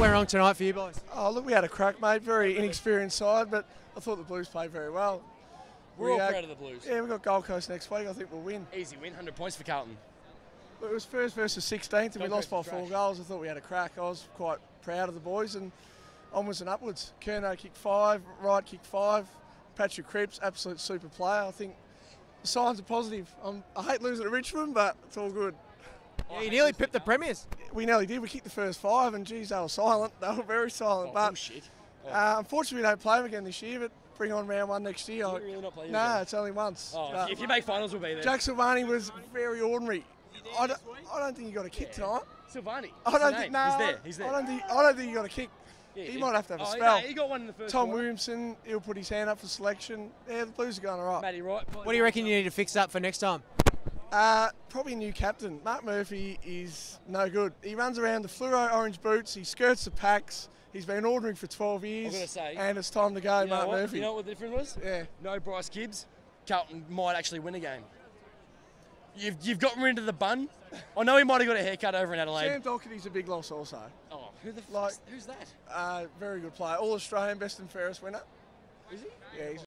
went wrong tonight for you boys? Oh, look, we had a crack, mate. Very inexperienced side, but I thought the Blues played very well. We're We, all uh, proud of the Blues. Yeah, we've got Gold Coast next week. I think we'll win. Easy win, 100 points for Carlton. Look, it was first versus 16th, and we lost by Coast four goals. I thought we had a crack. I was quite proud of the boys, and onwards and upwards. Curnow kicked five, Wright kicked five, Patrick Cripps, absolute super player. I think the signs are positive. Um, I hate losing to Richmond, but it's all good. Yeah, you nearly pipped the premiers. We nearly did. We kicked the first five, and geez, they were silent. They were very silent. Oh, but bullshit. uh, unfortunately, we don't play them again this year. But bring on round one next year. Do we really not play them Nah, again? it's only once. Oh, if, if you make finals, we'll be there. Jack Silvagni was very ordinary. I don't, I don't think he got a kick tonight. Silvagni. I don't think. No, He's there. He's there. I don't think. I don't think he got a kick. Yeah, he did. might have to have a oh, spell. no, he got one in the first Tom quarter. Williamson, he'll put his hand up for selection. Yeah, the Blues are going all right. Matty Wright. What do you reckon you need to fix up for next time? Uh, probably a new captain. Marc Murphy is no good. He runs around the fluoro orange boots. He skirts the packs. He's been ordering for 12 years. say, and it's time to go, You know, Marc what? Murphy. you know what the difference was? yeah. No Bryce Gibbs. Carlton might actually win a game. You've, you've gotten rid of the bun. I know he might have got a haircut over in Adelaide. Sam Docherty's a big loss also. Oh, who the Like- Who's that? Uh, very good player. All Australian, best and fairest winner. Is he? Yeah, he's